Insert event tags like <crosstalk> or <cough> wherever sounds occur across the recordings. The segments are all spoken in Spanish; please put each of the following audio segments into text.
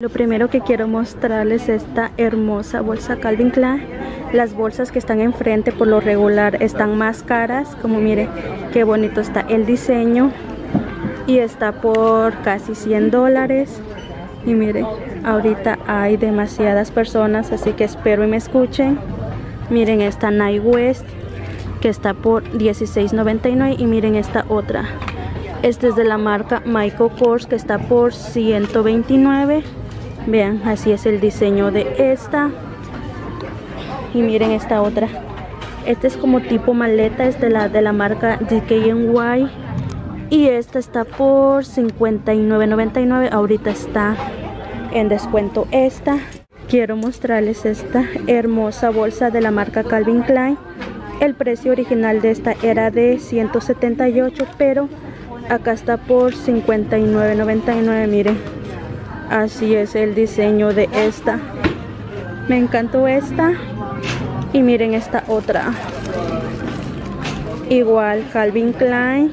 Lo primero que quiero mostrarles es esta hermosa bolsa Calvin Klein. Las bolsas que están enfrente por lo regular están más caras. Como mire qué bonito está el diseño. Y está por casi 100 dólares. Y mire, ahorita hay demasiadas personas, así que espero y me escuchen. Miren esta Night West que está por $16.99 y miren esta otra. Esta es de la marca Michael Kors que está por 129 vean así es el diseño de esta. Y miren esta otra. Esta es como tipo maleta es de la de la marca DKNY y. Esta está por 59.99 ahorita está en descuento esta. Quiero mostrarles esta hermosa bolsa de la marca Calvin Klein. El precio original de esta era de 178 pero acá está por 59.99 miren así es el diseño de esta. Me encantó esta. Y miren esta otra. Igual Calvin Klein.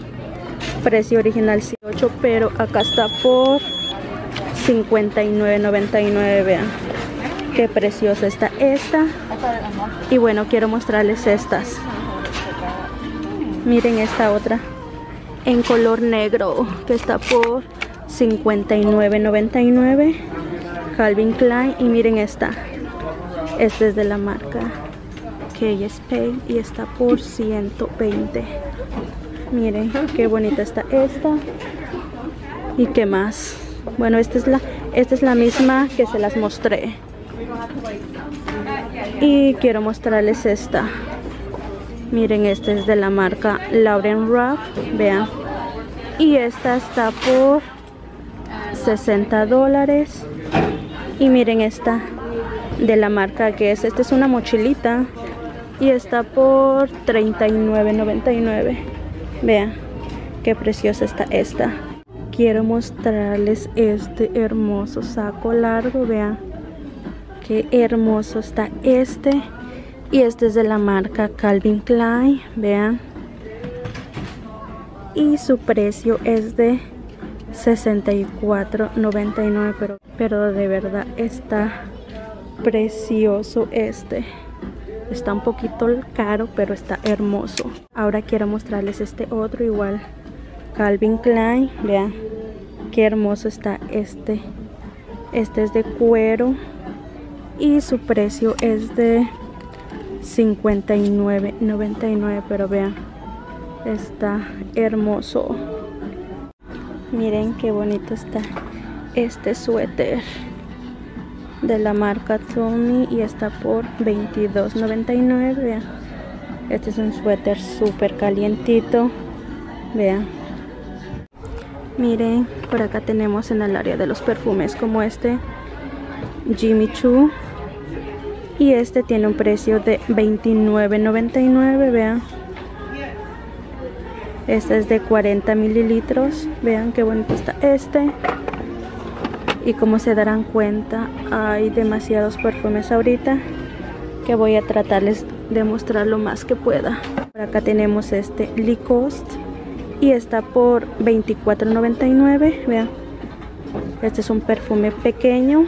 Precio original 18 pero acá está por 59.99 vean qué preciosa está esta. Y bueno quiero mostrarles estas. Miren esta otra en color negro que está por 59.99 Calvin Klein y miren esta. Esta es de la marca KSP y está por 120 miren qué bonita está esta. Y qué más bueno esta es la esta es la misma que se las mostré. Y quiero mostrarles esta. Miren esta es de la marca Lauren Ruff vean. Y esta está por 60 dólares. Y miren esta de la marca que es esta es una mochilita y está por 39.99 vean qué preciosa está esta. Quiero mostrarles este hermoso saco largo vean qué hermoso está este. Y este es de la marca Calvin Klein vean. Y su precio es de 64.99 pero pero de verdad está precioso este. Está un poquito caro pero está hermoso. Ahora quiero mostrarles este otro igual Calvin Klein. Vean qué hermoso está este. Este es de cuero y su precio es de 59.99 pero vean está hermoso miren qué bonito está este suéter de la marca Tommy y está por $22.99 vean. Este es un suéter súper calientito vean. Miren por acá tenemos en el área de los perfumes como este Jimmy Choo. Y este tiene un precio de $29.99 vean este es de 40 mililitros. Vean qué bonito está este. Y como se darán cuenta, hay demasiados perfumes ahorita que voy a tratarles de mostrar lo más que pueda. Por acá tenemos este Lacoste y está por $24.99. Vean, este es un perfume pequeño.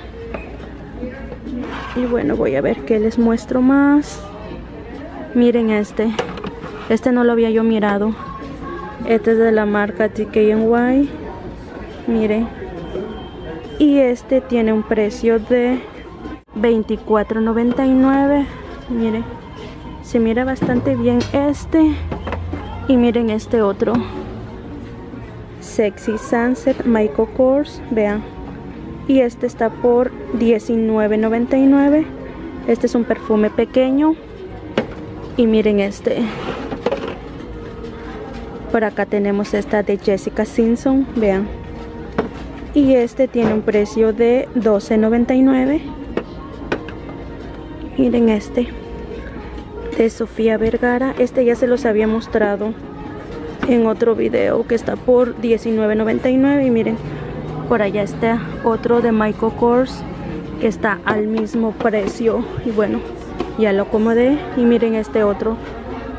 Y bueno, voy a ver qué les muestro más. Miren este. Este no lo había yo mirado. Este es de la marca TKNY. Miren. Y este tiene un precio de $24.99. Miren. Se mira bastante bien este. Y miren este otro. Sexy Sunset Michael Kors. Vean. Y este está por $19.99. Este es un perfume pequeño. Y miren este. Por acá tenemos esta de Jessica Simpson, vean. Y este tiene un precio de $12.99. Miren este. De Sofía Vergara. Este ya se los había mostrado en otro video que está por $19.99. Y miren, por allá está otro de Michael Kors que está al mismo precio. Y bueno, ya lo acomodé. Y miren este otro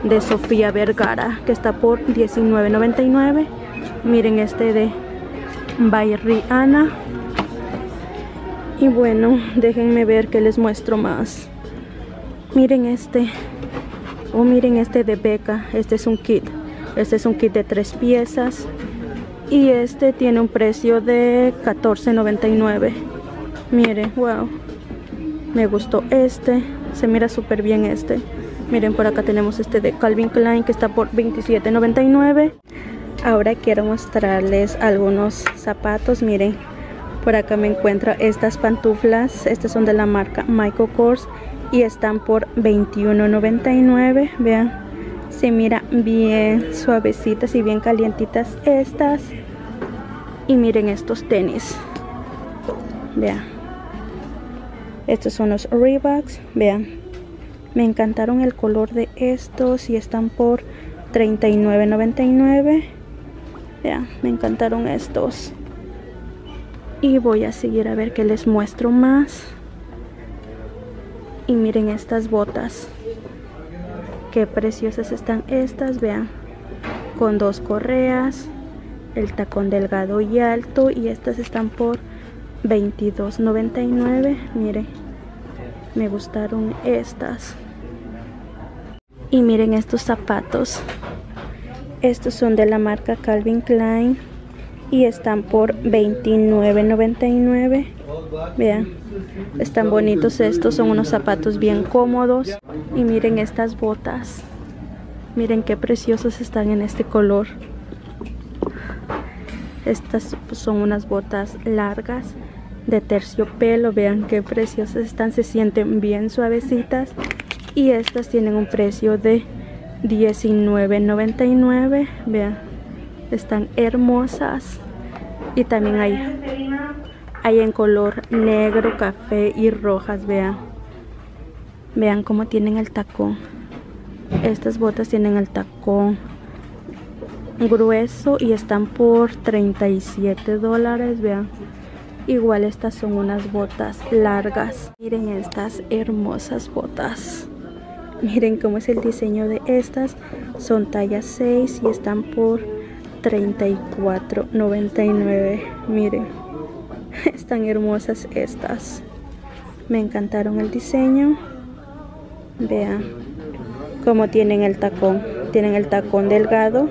de Sofía Vergara que está por $19.99 miren este de by Y bueno, déjenme ver que les muestro más. Miren este. O oh, miren este de beca. Este es un kit. Este es un kit de tres piezas. Y este tiene un precio de $14.99. Miren, wow. Me gustó este. Se mira súper bien este. Miren, por acá tenemos este de Calvin Klein que está por $27.99. Ahora quiero mostrarles algunos zapatos. Miren, por acá me encuentro estas pantuflas. Estas son de la marca Michael Kors y están por $21.99. Vean, se mira bien suavecitas y bien calientitas estas. Y miren estos tenis. Vean. Estos son los Reeboks. Vean. Me encantaron el color de estos y están por $39.99. Vean, me encantaron estos. Y voy a seguir a ver que les muestro más. Y miren estas botas. Qué preciosas están estas, vean. Con dos correas, el tacón delgado y alto. Y estas están por $22.99. Miren, me gustaron estas. Y miren estos zapatos. Estos son de la marca Calvin Klein y están por $29.99. Vean, están bonitos estos, son unos zapatos bien cómodos. Y miren estas botas. Miren qué preciosos están en este color. Estas son unas botas largas de terciopelo. Vean qué preciosas están, se sienten bien suavecitas y estas tienen un precio de $19.99 vean están hermosas. Y también hay hay en color negro café y rojas. Vean vean cómo tienen el tacón. Estas botas tienen el tacón grueso y están por 37 dólares. Vean igual estas son unas botas largas. Miren estas hermosas botas <laughs> Miren cómo es el diseño de estas. Son talla 6 y están por $34.99. Miren, <laughs> están hermosas estas. Me encantaron el diseño. Vean cómo tienen el tacón. Tienen el tacón delgado.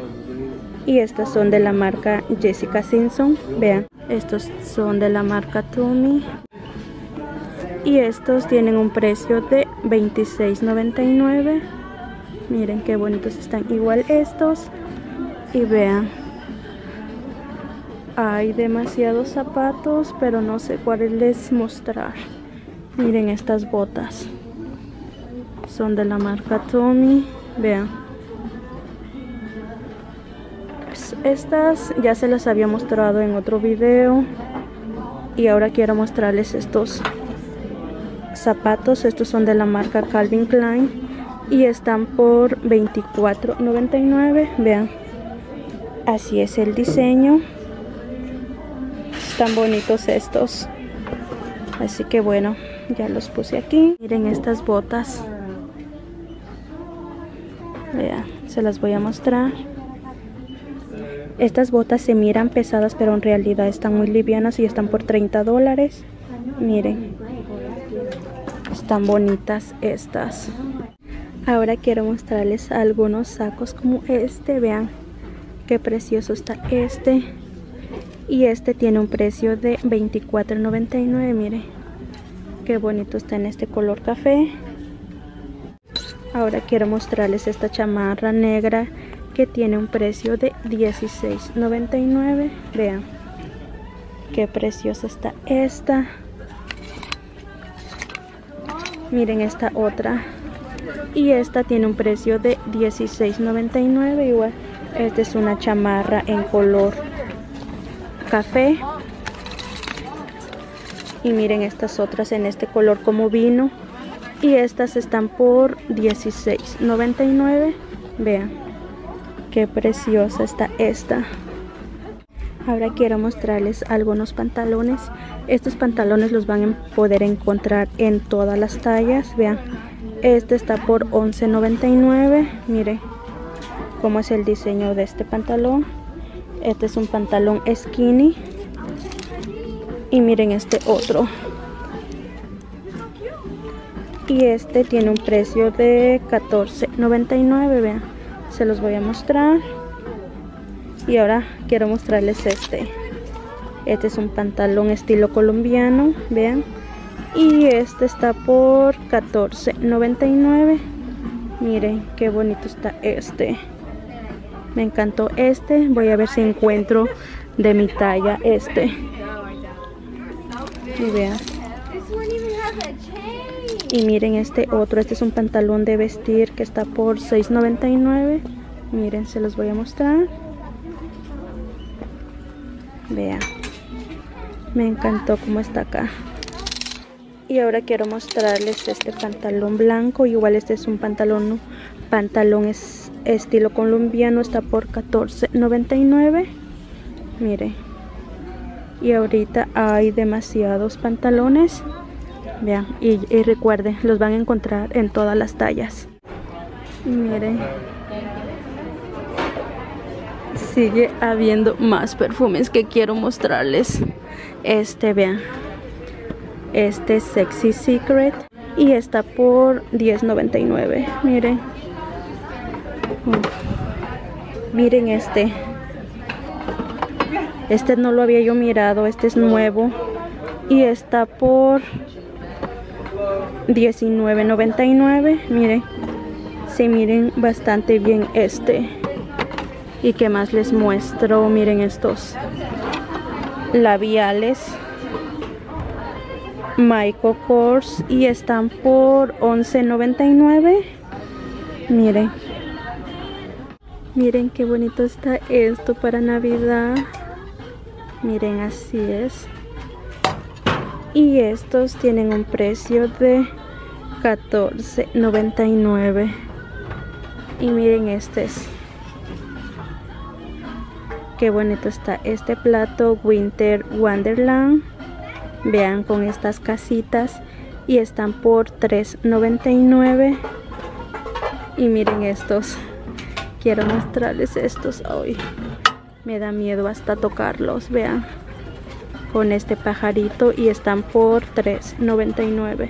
Y estas son de la marca Jessica Simpson. Vean, estos son de la marca Tommy y estos tienen un precio de $26.99 miren qué bonitos están. Igual estos. Y vean. Hay demasiados zapatos pero no sé cuáles les mostrar. Miren estas botas. Son de la marca Tommy. Vean. Pues estas ya se las había mostrado en otro video. Y ahora quiero mostrarles estos zapatos. Estos son de la marca Calvin Klein y están por $24.99. Vean, así es el diseño. Están bonitos estos. Así que bueno, ya los puse aquí. Miren estas botas. Se las voy a mostrar. Estas botas se miran pesadas, pero en realidad están muy livianas y están por 30 dólares. Miren tan bonitas estas. Ahora quiero mostrarles algunos sacos como este vean qué precioso está este. Y este tiene un precio de $24.99 mire qué bonito está en este color café. Ahora quiero mostrarles esta chamarra negra que tiene un precio de $16.99 vean qué preciosa está esta miren esta otra. Y esta tiene un precio de $16.99 igual. Esta es una chamarra en color café. Y miren estas otras en este color como vino. Y estas están por $16.99 vean qué preciosa está esta. Ahora quiero mostrarles algunos pantalones estos pantalones los van a poder encontrar en todas las tallas vean este está por $11.99 mire cómo es el diseño de este pantalón este es un pantalón skinny y miren este otro Y este tiene un precio de $14.99, vean. Se los voy a mostrar. Y ahora quiero mostrarles este. Este es un pantalón estilo colombiano, vean. Y este está por $14.99. Miren qué bonito está este. Me encantó este. Voy a ver si encuentro de mi talla este. Y vean. Y miren este otro. Este es un pantalón de vestir que está por $6.99. Miren, se los voy a mostrar. Vean. Me encantó cómo está acá. Y ahora quiero mostrarles este pantalón blanco. Igual este es un pantalón, pantalón es estilo colombiano. Está por $14.99. Miren. Y ahorita hay demasiados pantalones. Vean. Y, y, recuerden, los van a encontrar en todas las tallas. Miren. Sigue habiendo más perfumes que quiero mostrarles. Este, vean este Sexy Secret y está por $10.99 miren miren este. Este no lo había yo mirado este es nuevo y está por $19.99 miren se miren bastante bien este. Y que más les muestro miren estos labiales Michael Kors y están por $11.99 miren. Miren qué bonito está esto para navidad. Miren así es. Y estos tienen un precio de $14.99 y miren este es qué bonito está este plato Winter Wonderland. Vean con estas casitas y están por $3.99 y miren estos. Quiero mostrarles estos hoy. Me da miedo hasta tocarlos vean. Con este pajarito y están por $3.99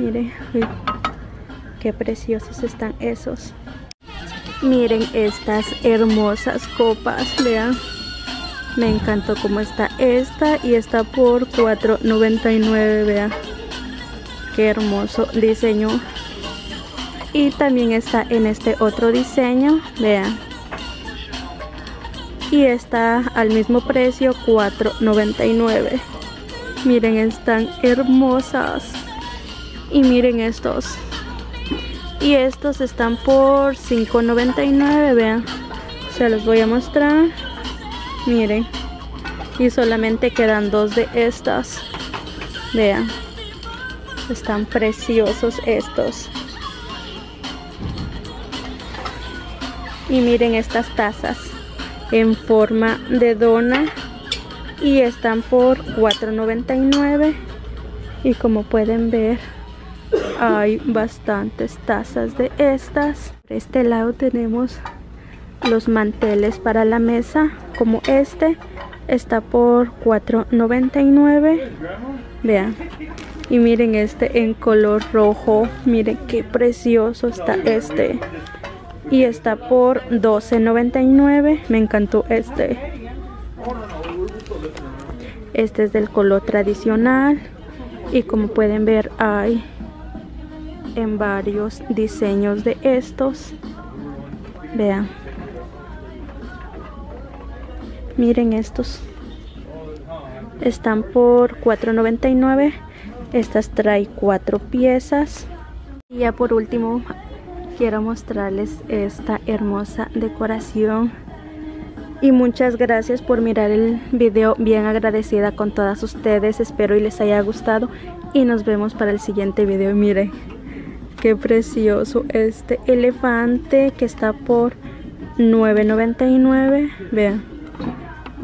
miren qué preciosos están esos miren estas hermosas copas vean me encantó cómo está esta y está por $4.99 vean qué hermoso diseño. Y también está en este otro diseño vean y está al mismo precio $4.99 miren están hermosas. Y miren estos y estos están por $5.99 vean. Se los voy a mostrar. Miren. Y solamente quedan dos de estas. Vean. Están preciosos estos. Y miren estas tazas en forma de dona. Y están por $4.99 y como pueden ver hay bastantes tazas de estas. Por este lado tenemos los manteles para la mesa como este. Está por $4.99 vean. Y miren este en color rojo. Miren qué precioso está este. Y está por $12.99 me encantó este. Este es del color tradicional. Y como pueden ver hay en varios diseños de estos. Vean miren estos. Están por $4.99 estas trae cuatro piezas. Y ya por último quiero mostrarles esta hermosa decoración. Y muchas gracias por mirar el video. Bien agradecida con todas ustedes. Espero y les haya gustado. Y nos vemos para el siguiente video. Miren qué precioso este elefante que está por $9.99 vean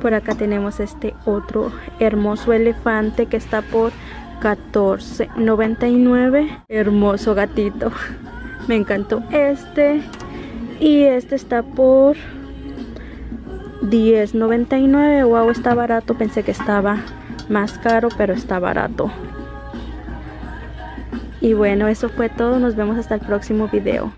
por acá tenemos este otro hermoso elefante que está por $14.99 hermoso gatito <laughs> me encantó este. Y este está por $10.99 wow está barato pensé que estaba más caro pero está barato Y bueno, eso fue todo. Nos vemos hasta el próximo video.